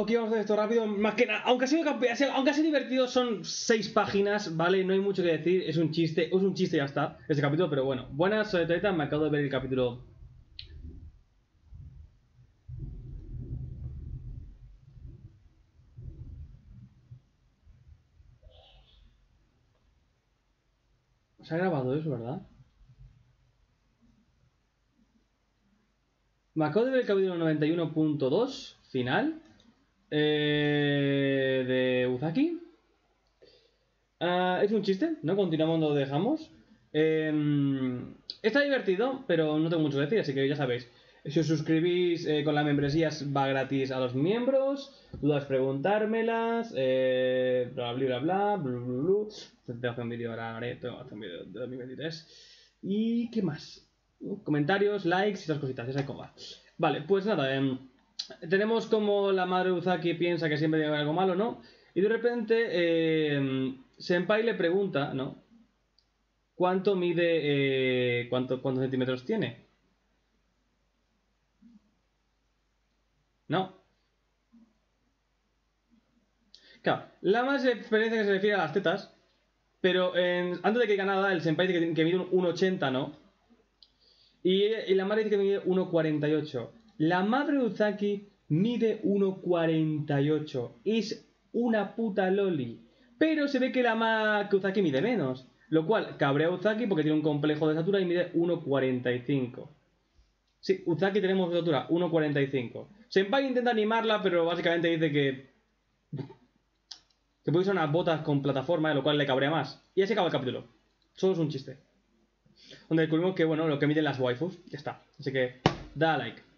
ok, vamos a hacer esto rápido. Más que nada, aunque ha sido, aunque ha sido divertido, son seis páginas, ¿vale? No hay mucho que decir, es un chiste, es un chiste y ya está, este capítulo, pero bueno. Buenas, soy Teta, me acabo de ver el capítulo. Se ha grabado eso, ¿verdad? Me acabo de ver el capítulo 91.2, final, eh, de Uzaki. Ah, es un chiste, ¿no? Continuamos donde dejamos. Eh, está divertido, pero no tengo mucho que decir, así que ya sabéis. Si os suscribís eh, con la membresía va gratis a los miembros. Dudas preguntármelas. Eh, bla bla bla bla. bla, bla, bla. Tengo que un vídeo ahora, haré, tengo que hacer un vídeo de 2023. ¿Y qué más? Comentarios, likes y esas cositas, cómo va. Vale, pues nada, em, tenemos como la madre Uzaki piensa que siempre tiene algo malo, ¿no? Y de repente em, Senpai le pregunta, ¿no? ¿Cuánto mide, eh, cuánto, cuántos centímetros tiene? No. Claro, la más experiencia que se refiere a las tetas, pero en- antes de que diga el senpai dice que, que mide un 1,80, ¿no? Y, y la madre dice que mide 1,48. La madre de Uzaki mide 1,48. Es una puta loli. Pero se ve que la ma que Uzaki mide menos. Lo cual cabrea a Uzaki porque tiene un complejo de estatura y mide 1,45. Sí, Uzaki tenemos estatura 1,45. Senpai intenta animarla, pero básicamente dice que. que puede usar unas botas con plataforma, lo cual le cabrea más. Y así acaba el capítulo. Solo es un chiste. Donde descubrimos que, bueno, lo que miden las waifus, ya está. Así que, da like.